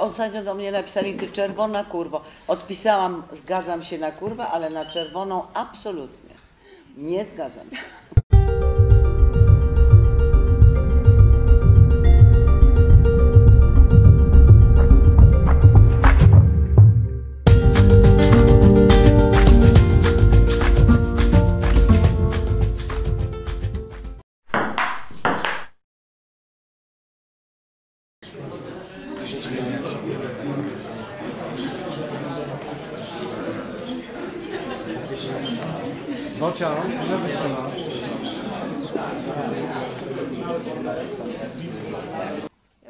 Ostatnio do mnie napisali, ty czerwona kurwo. Odpisałam, zgadzam się na kurwę, ale na czerwoną absolutnie. Nie zgadzam się.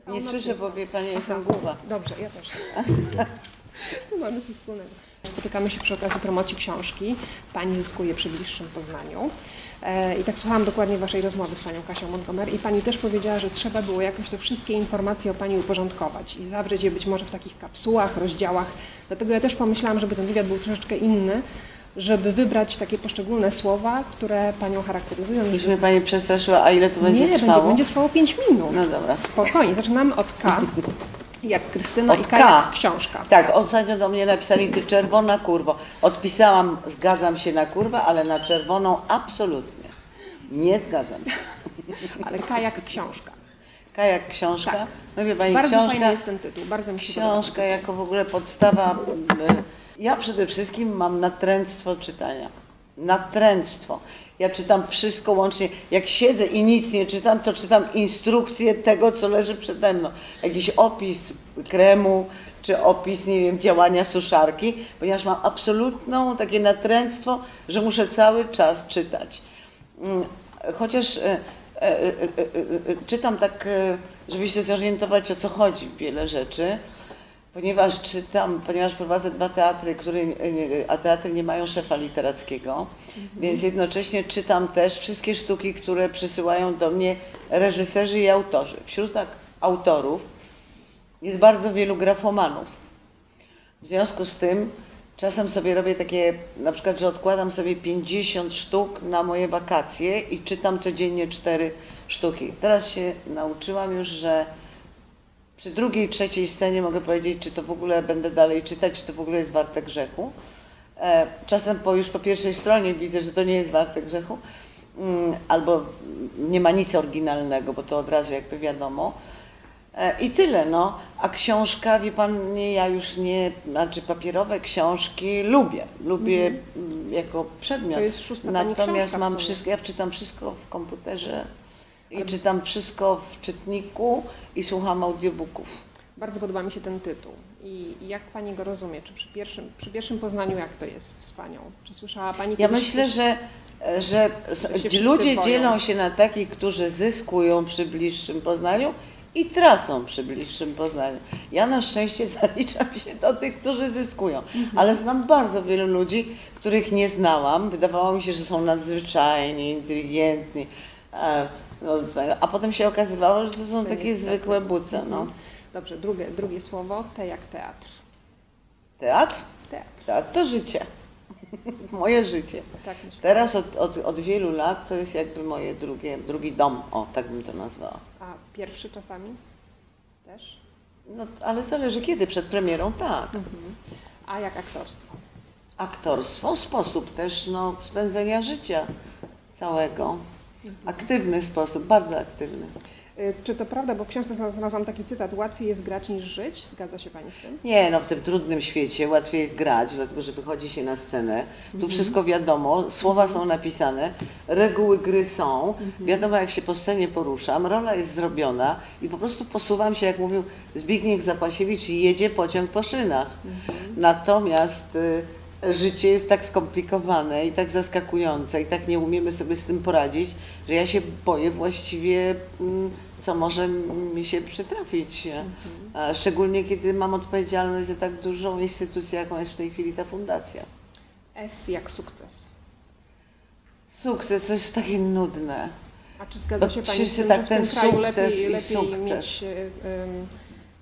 Nie słyszę, bo wie pani, jestem głowa. Dobrze, ja też. To mamy coś wspólnego. Spotykamy się przy okazji promocji książki. Pani zyskuje przy bliższym Poznaniu. E, I tak słuchałam dokładnie Waszej rozmowy z Panią Kasią Montgomery i Pani też powiedziała, że trzeba było jakoś te wszystkie informacje o Pani uporządkować i zawrzeć je być może w takich kapsułach, rozdziałach. Dlatego ja też pomyślałam, żeby ten wywiad był troszeczkę inny, żeby wybrać takie poszczególne słowa, które Panią charakteryzują. Już mnie pani przestraszyła, a ile to będzie Nie, trwało? będzie, będzie trwało 5 minut. No dobra. Spokojnie, zaczynamy od K, jak Krystyna Od i K, K. jak książka. Tak, ostatnio do mnie napisali, ty czerwona kurwo. Odpisałam, zgadzam się na kurwę, ale na czerwoną absolutnie. Nie zgadzam się. Ale K jak książka. K jak książka. Tak. No wie pani, Bardzo książka, fajny jest ten tytuł, bardzo mi się podoba. książka jako w ogóle podstawa. y, Ja przede wszystkim mam natręctwo czytania. Natręctwo. Ja czytam wszystko łącznie. Jak siedzę i nic nie czytam, to czytam instrukcję tego, co leży przede mną. Jakiś opis kremu, czy opis, nie wiem, działania suszarki, ponieważ mam absolutną takie natręctwo, że muszę cały czas czytać. Mm, Chociaż e, e, e, e, e, czytam tak, e, żeby się zorientować o co chodzi, wiele rzeczy, ponieważ czytam, ponieważ prowadzę dwa teatry, które, e, a teatry nie mają szefa literackiego, więc jednocześnie czytam też wszystkie sztuki, które przysyłają do mnie reżyserzy i autorzy. Wśród tak autorów jest bardzo wielu grafomanów. W związku z tym czasem sobie robię takie, na przykład, że odkładam sobie 50 sztuk na moje wakacje i czytam codziennie 4 sztuki. Teraz się nauczyłam już, że przy drugiej, trzeciej scenie mogę powiedzieć, czy to w ogóle będę dalej czytać, czy to w ogóle jest warte grzechu. E, Czasem po, już po pierwszej stronie widzę, że to nie jest warte grzechu, mm, albo nie ma nic oryginalnego, bo to od razu jakby wiadomo. E, I tyle, no. A książka, wie pan, nie, ja już nie, znaczy papierowe książki lubię, lubię mm, jako przedmiot. To jest szósta Natomiast mam wszystko, ja czytam wszystko w komputerze i czytam wszystko w czytniku i słucham audiobooków. Bardzo podoba mi się ten tytuł. I jak Pani go rozumie? Czy przy pierwszym, przy pierwszym poznaniu jak to jest z Panią? Czy słyszała Pani Ja myślę, coś- że, że ludzie boją. dzielą się na takich, którzy zyskują przy bliższym poznaniu i tracą przy bliższym poznaniu. Ja na szczęście zaliczam się do tych, którzy zyskują, Mhm. ale znam bardzo wielu ludzi, których nie znałam. Wydawało mi się, że są nadzwyczajni, inteligentni, a, no, a potem się okazywało, że to są To takie niestety. zwykłe buce. No. Dobrze, drugie, drugie słowo, T jak teatr. Teatr? Teatr, Teatr to życie. Moje życie. tak. Teraz od, od, od wielu lat to jest jakby moje drugie, drugi dom, o tak bym to nazwała. A pierwszy czasami? Też? No, ale zależy kiedy, przed premierą tak. A jak aktorstwo? Aktorstwo, sposób też no, spędzenia życia całego. Aktywny sposób, bardzo aktywny. Y, Czy to prawda, bo w książce znalaz- znalazłam taki cytat, łatwiej jest grać niż żyć? Zgadza się Pani z tym? Nie, no w tym trudnym świecie łatwiej jest grać, dlatego że wychodzi się na scenę. Tu wszystko wiadomo, słowa są napisane, reguły gry są, wiadomo jak się po scenie poruszam, rola jest zrobiona i po prostu posuwam się, jak mówił Zbigniew Zapasiewicz, i jedzie pociąg po szynach. Natomiast y, życie jest tak skomplikowane i tak zaskakujące i tak nie umiemy sobie z tym poradzić, że ja się boję właściwie, mm, co może mi się przytrafić. A szczególnie kiedy mam odpowiedzialność za tak dużą instytucję, jaką jest w tej chwili ta fundacja. S jak sukces. Sukces to jest takie nudne. A czy zgadza Bo się Pani wszyscy z tym, tak że w tym ten kraju sukces lepiej, i lepiej sukces. mieć,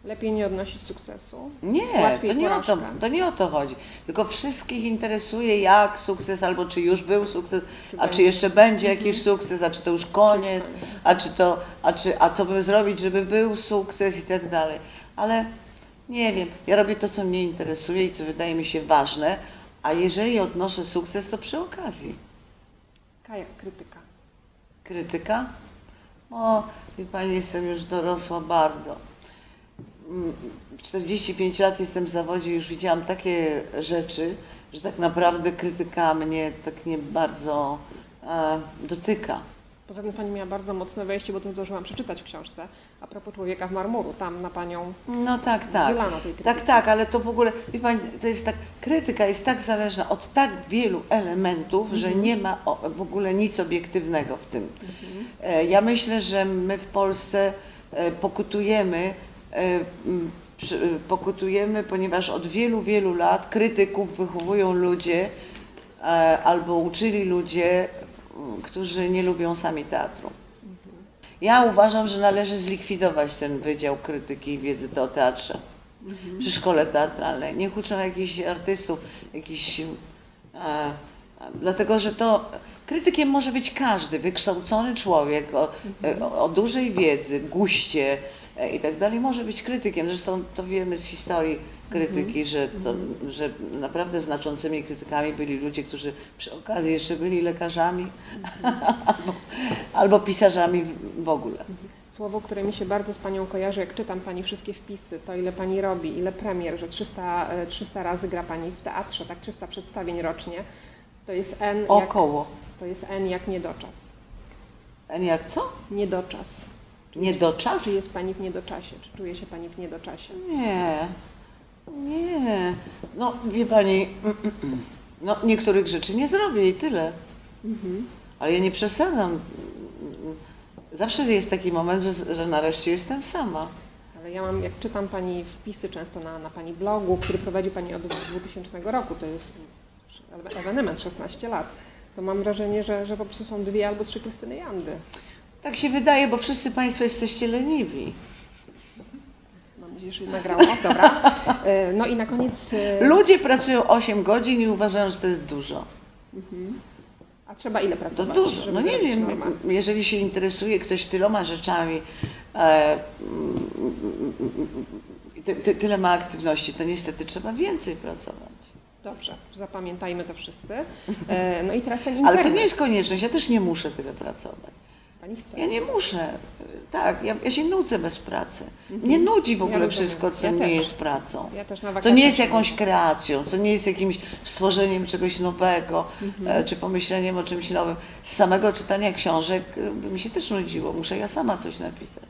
lepiej nie odnosić sukcesu? Nie, Łatwiej to nie, o to, to nie o to chodzi. Tylko wszystkich interesuje, jak sukces, albo czy już był sukces, Czy a czy będzie. jeszcze będzie jakiś sukces, a czy to już koniec, a czy to, a, czy, a co bym zrobić, żeby był sukces i tak dalej. Ale Nie wiem, ja robię to, co mnie interesuje i co wydaje mi się ważne, a jeżeli odnoszę sukces, to przy okazji. Kaja, krytyka. Krytyka? O, wie Pani, jestem już dorosła bardzo. Mm, 45 lat jestem w zawodzie, już widziałam takie rzeczy, że tak naprawdę krytyka mnie tak nie bardzo e, dotyka. Poza tym Pani miała bardzo mocne wejście, bo to zdążyłam przeczytać w książce, a propos człowieka w marmuru. Tam na Panią No tak, tak. Wylano tej krytyki. Tak, tak, ale to w ogóle, wie Pani, to jest tak, krytyka jest tak zależna od tak wielu elementów, że nie ma w ogóle nic obiektywnego w tym. E, Ja myślę, że my w Polsce e, pokutujemy, pokutujemy, ponieważ od wielu, wielu lat krytyków wychowują ludzie e, albo uczyli ludzie, którzy nie lubią sami teatru. Ja uważam, że należy zlikwidować ten Wydział Krytyki i Wiedzy o Teatrze. Przy szkole teatralnej. Niech uczą jakichś artystów, jakichś... E, e, dlatego, że to krytykiem może być każdy, wykształcony człowiek o, e, o, o dużej wiedzy, guście e, i tak dalej, może być krytykiem. Zresztą to wiemy z historii krytyki, że, to, że naprawdę znaczącymi krytykami byli ludzie, którzy przy okazji jeszcze byli lekarzami albo, albo pisarzami w- ogóle. Słowo, które mi się bardzo z Panią kojarzy, jak czytam Pani wszystkie wpisy, to ile Pani robi, ile premier, że 300, e, 300 razy gra Pani w teatrze, tak 300 przedstawień rocznie, to jest N jak, Około. to jest N jak niedoczas. Nie jak co? Niedoczas. Nie do czas? Czy jest Pani w niedoczasie? Czy czuje się Pani w niedoczasie? Nie, nie. No wie pani, no niektórych rzeczy nie zrobię i tyle. Ale ja nie przesadzam. Zawsze jest taki moment, że, że nareszcie jestem sama. Ale ja mam, jak czytam Pani wpisy często na, na Pani blogu, który prowadzi Pani od 2000 roku, to jest ewenement 16 lat, to mam wrażenie, że, że po prostu są dwie albo trzy Krystyny Jandy. Tak się wydaje, bo wszyscy państwo jesteście leniwi. Mam nadzieję, że nagrało. Dobra. E, No i na koniec, e, Ludzie pracują 8 godzin i uważają, że to jest dużo. a trzeba ile To pracować? dużo. żeby No nie wiem, jeżeli się interesuje ktoś tyloma rzeczami, e, ty, ty, tyle ma aktywności, to niestety trzeba więcej pracować. Dobrze, zapamiętajmy to wszyscy. E, No i teraz ten Ale internet. to nie jest konieczność, ja też nie muszę tyle pracować. Pani chce. Ja nie muszę. Tak, ja, ja się nudzę bez pracy. Mnie nudzi w Ja ogóle rozumiem. wszystko, co Ja nie też. jest pracą. Ja też na Co nie jest jakąś kreacją, co nie jest jakimś stworzeniem czegoś nowego, Mhm. e, czy pomyśleniem o czymś nowym. Z samego czytania książek e, by mi się też nudziło. Muszę ja sama coś napisać.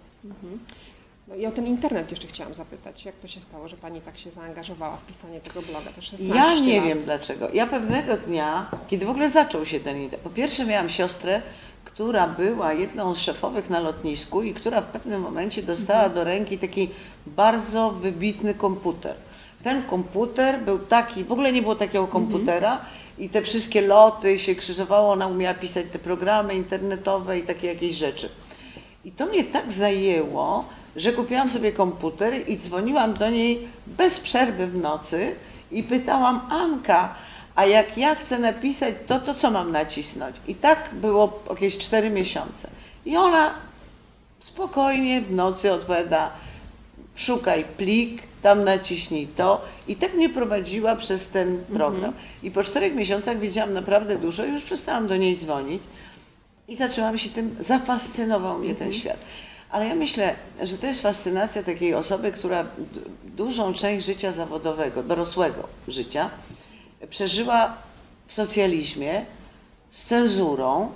No i o ten internet jeszcze chciałam zapytać. Jak to się stało, że Pani tak się zaangażowała w pisanie tego bloga? To 16 Ja nie lat. wiem dlaczego. Ja pewnego dnia, kiedy w ogóle zaczął się ten internet, po pierwsze miałam siostrę, która była jedną z szefowych na lotnisku i która w pewnym momencie dostała do ręki taki bardzo wybitny komputer. Ten komputer był taki, w ogóle nie było takiego komputera i te wszystkie loty się krzyżowało, ona umiała pisać te programy internetowe i takie jakieś rzeczy. I to mnie tak zajęło, że kupiłam sobie komputer i dzwoniłam do niej bez przerwy w nocy i pytałam Anka, a jak ja chcę napisać, to to co mam nacisnąć? I tak było jakieś cztery miesiące. I ona spokojnie w nocy odpowiada, szukaj plik, tam naciśnij to. I tak mnie prowadziła przez ten program. I po czterech miesiącach wiedziałam naprawdę dużo i już przestałam do niej dzwonić. I zaczęłam się tym, zafascynował mnie ten świat. Ale ja myślę, że to jest fascynacja takiej osoby, która dużą część życia zawodowego, dorosłego życia, przeżyła w socjalizmie z cenzurą,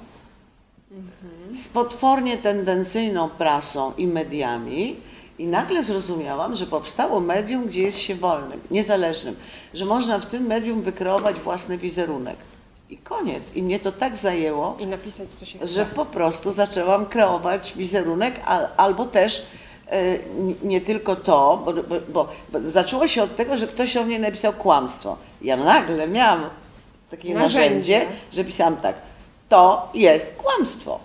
z potwornie tendencyjną prasą i mediami. I nagle zrozumiałam, że powstało medium, gdzie jest się wolnym, niezależnym, że można w tym medium wykreować własny wizerunek. I koniec. I mnie to tak zajęło, że po prostu zaczęłam kreować wizerunek, al, albo też e, nie tylko to, bo, bo, bo, zaczęło się od tego, że ktoś o mnie napisał kłamstwo. Ja nagle miałam takie Narzędzie. narzędzie, że pisałam tak, to jest kłamstwo.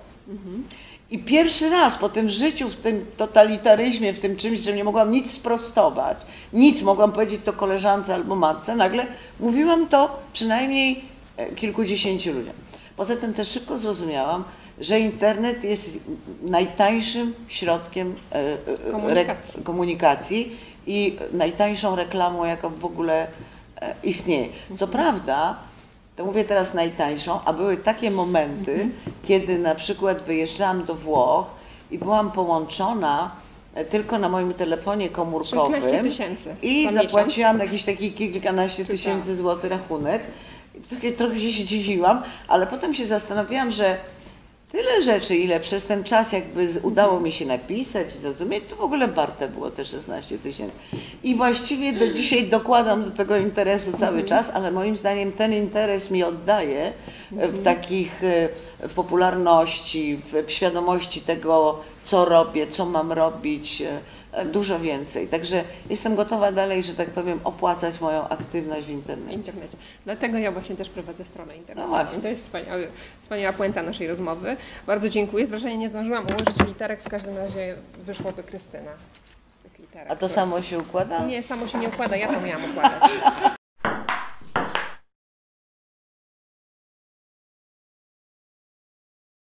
I pierwszy raz po tym życiu, w tym totalitaryzmie, w tym czymś, że nie mogłam nic sprostować, nic mogłam powiedzieć to koleżance albo matce, nagle mówiłam to przynajmniej kilkudziesięciu ludziom. Poza tym też szybko zrozumiałam, że internet jest najtańszym środkiem e, e, Komunikacji. komunikacji i najtańszą reklamą, jaka w ogóle e, istnieje. Co prawda, to mówię teraz najtańszą, a były takie momenty, kiedy na przykład wyjeżdżałam do Włoch i byłam połączona tylko na moim telefonie komórkowym 16 tysięcy i za miesiąc. zapłaciłam jakiś taki kilkanaście tysięcy złotych rachunek. I trochę, trochę się dziwiłam, ale potem się zastanawiałam, że tyle rzeczy, ile przez ten czas jakby udało mi się napisać i zrozumieć, to w ogóle warte było te 16 tysięcy. I właściwie do dzisiaj dokładam do tego interesu cały czas, ale moim zdaniem ten interes mi oddaje w takich, e, w popularności, w, w świadomości tego, co robię, co mam robić, e, dużo więcej. Także jestem gotowa dalej, że tak powiem, opłacać moją aktywność w internecie. internecie. Dlatego ja właśnie też prowadzę stronę No internetową. właśnie. to jest wspaniały, wspaniała puenta naszej rozmowy. Bardzo dziękuję. Z wrażenia nie zdążyłam ułożyć literek, w każdym razie wyszłoby Krystyna z tych literek. A to samo się układa? Nie, samo się nie układa, ja to miałam układać.